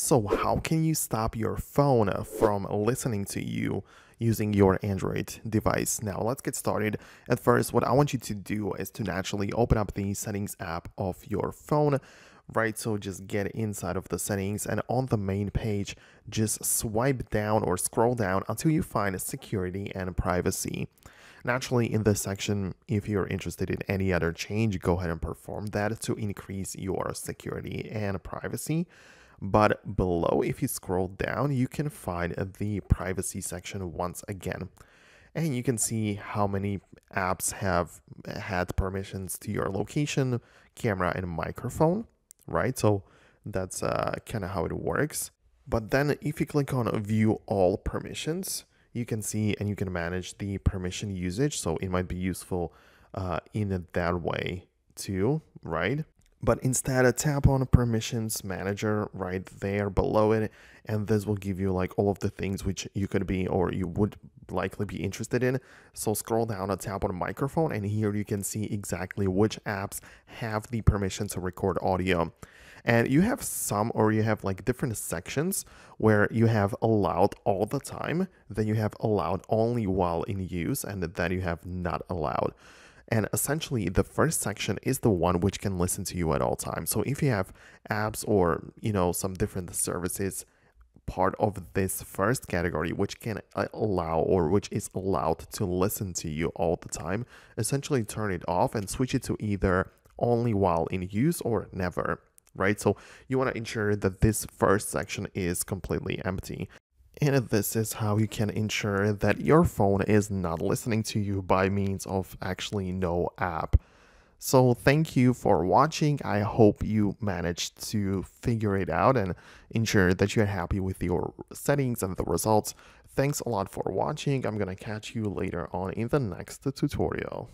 So how can you stop your phone from listening to you using your Android device? Now let's get started. At first, what I want you to do is to naturally open up the settings app of your phone right? So just get inside of the settings and on the main page, just swipe down or scroll down until you find security and privacy. Naturally, in this section, if you're interested in any other change, go ahead and perform that to increase your security and privacy. But below, if you scroll down, you can find the privacy section once again. And you can see how many apps have had permissions to your location, camera, and microphone, right? So that's uh, kind of how it works. But then if you click on view all permissions, you can see and you can manage the permission usage. So it might be useful uh, in that way too, right? But instead, a tap on permissions manager right there below it, and this will give you like all of the things which you could be or you would likely be interested in. So scroll down and tap on microphone, and here you can see exactly which apps have the permission to record audio. And you have some, or you have like different sections where you have allowed all the time, then you have allowed only while in use, and then you have not allowed. And essentially, the first section is the one which can listen to you at all times. So if you have apps or, you know, some different services part of this first category, which can uh, allow or which is allowed to listen to you all the time, essentially turn it off and switch it to either only while in use or never right? So you want to ensure that this first section is completely empty. And this is how you can ensure that your phone is not listening to you by means of actually no app. So thank you for watching. I hope you managed to figure it out and ensure that you're happy with your settings and the results. Thanks a lot for watching. I'm gonna catch you later on in the next tutorial.